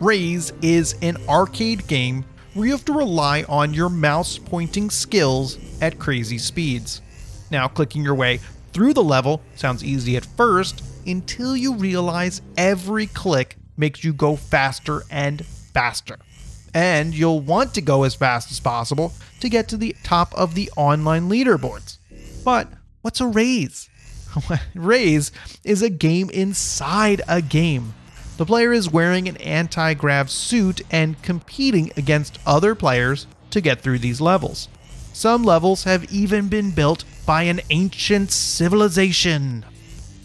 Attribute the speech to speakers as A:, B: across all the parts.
A: RAYZE is an arcade game where you have to rely on your mouse pointing skills at crazy speeds. Now, clicking your way through the level sounds easy at first until you realize every click makes you go faster and faster. And you'll want to go as fast as possible to get to the top of the online leaderboards. But what's a RAYZE? RAYZE is a game inside a game. The player is wearing an anti grav suit and competing against other players to get through these levels. Some levels have even been built by an ancient civilization.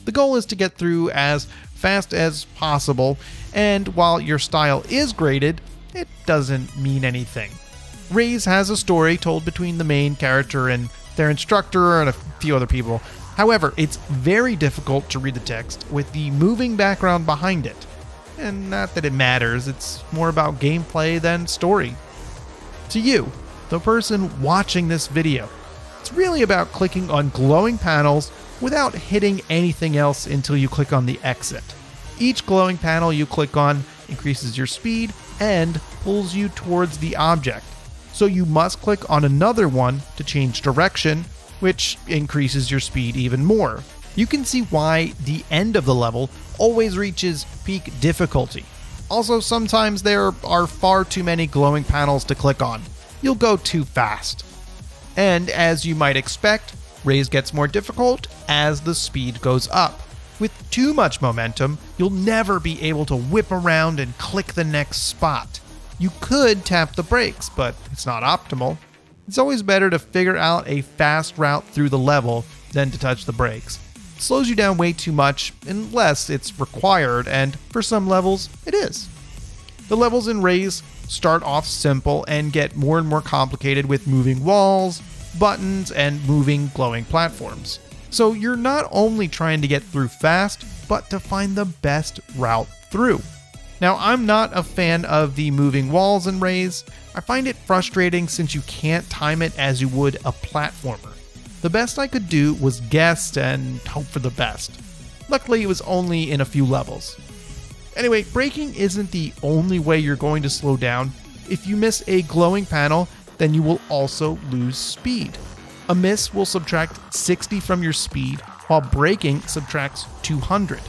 A: The goal is to get through as fast as possible, and while your style is graded, it doesn't mean anything. RAYZE has a story told between the main character and their instructor and a few other people. However, it's very difficult to read the text with the moving background behind it. And not that it matters, it's more about gameplay than story. To you, the person watching this video, it's really about clicking on glowing panels without hitting anything else until you click on the exit. Each glowing panel you click on increases your speed and pulls you towards the object. So you must click on another one to change direction, which increases your speed even more. You can see why the end of the level always reaches peak difficulty. Also, sometimes there are far too many glowing panels to click on. You'll go too fast. And as you might expect, RAYZE gets more difficult as the speed goes up. With too much momentum, you'll never be able to whip around and click the next spot. You could tap the brakes, but it's not optimal. It's always better to figure out a fast route through the level than to touch the brakes. Slows you down way too much unless it's required, and for some levels, it is. The levels in RAYZE start off simple and get more and more complicated with moving walls, buttons, and moving glowing platforms. So you're not only trying to get through fast, but to find the best route through. Now, I'm not a fan of the moving walls in RAYZE. I find it frustrating since you can't time it as you would a platformer. The best I could do was guess and hope for the best. Luckily, it was only in a few levels. Anyway, braking isn't the only way you're going to slow down. If you miss a glowing panel, then you will also lose speed. A miss will subtract 60 from your speed, while braking subtracts 200.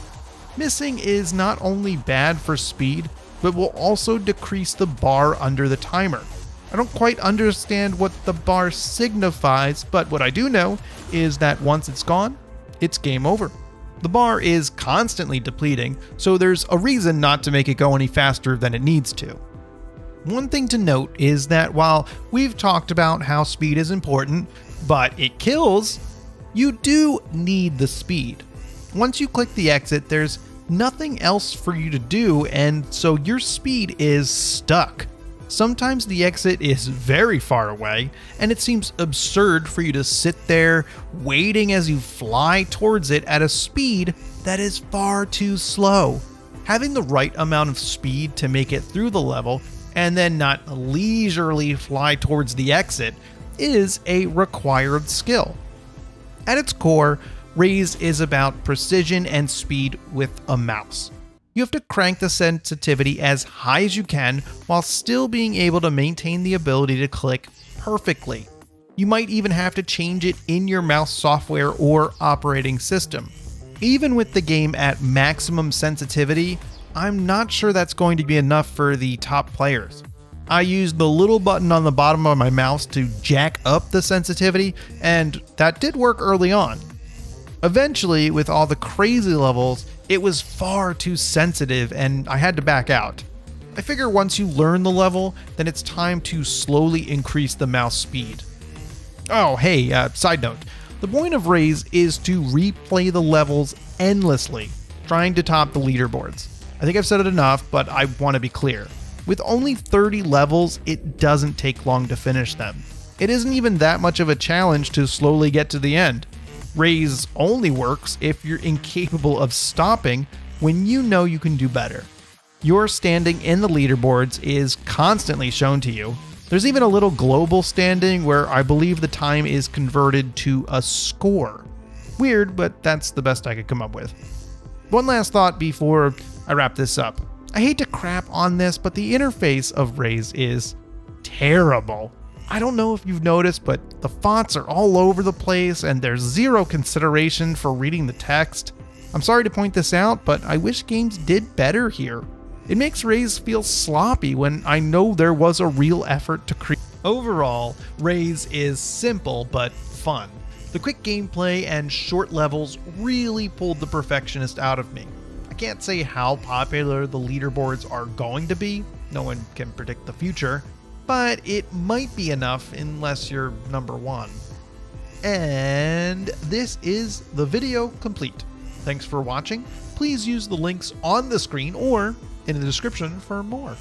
A: Missing is not only bad for speed, but will also decrease the bar under the timer. I don't quite understand what the bar signifies, but what I do know is that once it's gone, it's game over. The bar is constantly depleting, so there's a reason not to make it go any faster than it needs to. One thing to note is that while we've talked about how speed is important, but it kills, you do need the speed. Once you click the exit, there's nothing else for you to do, and so your speed is stuck. Sometimes the exit is very far away, and it seems absurd for you to sit there waiting as you fly towards it at a speed that is far too slow. Having the right amount of speed to make it through the level and then not leisurely fly towards the exit is a required skill. At its core, RAYZE is about precision and speed with a mouse. You have to crank the sensitivity as high as you can while still being able to maintain the ability to click perfectly. You might even have to change it in your mouse software or operating system. Even with the game at maximum sensitivity, I'm not sure that's going to be enough for the top players. I used the little button on the bottom of my mouse to jack up the sensitivity, and that did work early on. Eventually, with all the crazy levels, it was far too sensitive and I had to back out. I figure once you learn the level, then it's time to slowly increase the mouse speed. Oh, hey, uh, side note. The point of RAYZE is to replay the levels endlessly, trying to top the leaderboards. I think I've said it enough, but I want to be clear. With only 30 levels, it doesn't take long to finish them. It isn't even that much of a challenge to slowly get to the end. RAYZE only works if you're incapable of stopping when you know you can do better. Your standing in the leaderboards is constantly shown to you. There's even a little global standing where I believe the time is converted to a score. Weird, but that's the best I could come up with. One last thought before I wrap this up. I hate to crap on this, but the interface of RAYZE is terrible. I don't know if you've noticed, but the fonts are all over the place and there's zero consideration for reading the text. I'm sorry to point this out, but I wish games did better here. It makes RAYZE feel sloppy when I know there was a real effort to create. Overall, RAYZE is simple but fun. The quick gameplay and short levels really pulled the perfectionist out of me. I can't say how popular the leaderboards are going to be, no one can predict the future, but it might be enough unless you're number one. And this is the video complete. Thanks for watching. Please use the links on the screen or in the description for more.